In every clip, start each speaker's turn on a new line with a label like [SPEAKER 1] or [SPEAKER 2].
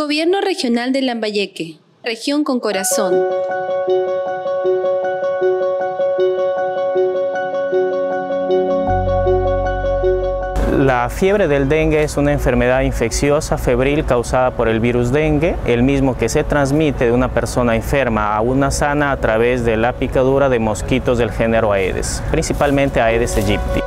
[SPEAKER 1] Gobierno Regional de Lambayeque, región con corazón.
[SPEAKER 2] La fiebre del dengue es una enfermedad infecciosa febril causada por el virus dengue, el mismo que se transmite de una persona enferma a una sana a través de la picadura de mosquitos del género Aedes, principalmente Aedes aegypti.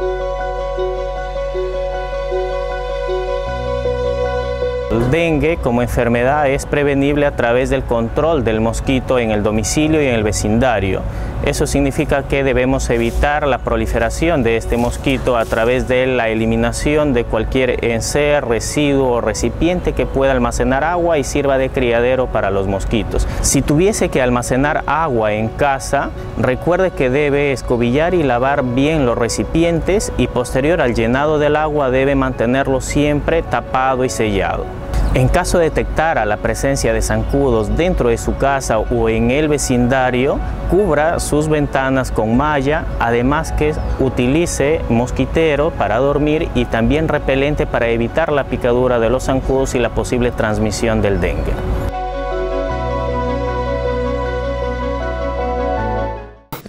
[SPEAKER 2] El dengue como enfermedad es prevenible a través del control del mosquito en el domicilio y en el vecindario. Eso significa que debemos evitar la proliferación de este mosquito a través de la eliminación de cualquier enser, residuo o recipiente que pueda almacenar agua y sirva de criadero para los mosquitos. Si tuviese que almacenar agua en casa, recuerde que debe escobillar y lavar bien los recipientes y posterior al llenado del agua debe mantenerlo siempre tapado y sellado. En caso de detectar la presencia de zancudos dentro de su casa o en el vecindario, cubra sus ventanas con malla, además que utilice mosquitero para dormir y también repelente para evitar la picadura de los zancudos y la posible transmisión del dengue.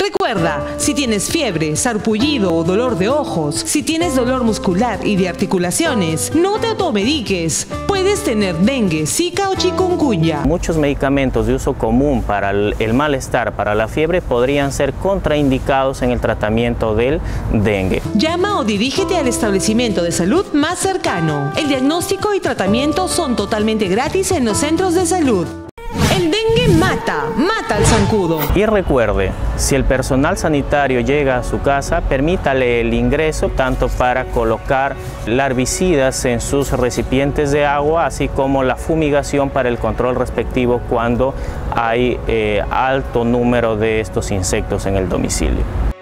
[SPEAKER 3] Recuerda, si tienes fiebre, sarpullido o dolor de ojos, si tienes dolor muscular y de articulaciones, no te automediques. Puedes tener dengue, zika o chikungunya.
[SPEAKER 2] Muchos medicamentos de uso común para el, el malestar, para la fiebre, podrían ser contraindicados en el tratamiento del dengue.
[SPEAKER 3] Llama o dirígete al establecimiento de salud más cercano. El diagnóstico y tratamiento son totalmente gratis en los centros de salud.
[SPEAKER 2] Y recuerde, si el personal sanitario llega a su casa, permítale el ingreso tanto para colocar larvicidas en sus recipientes de agua, así como la fumigación para el control respectivo cuando hay eh, alto número de estos insectos en el domicilio.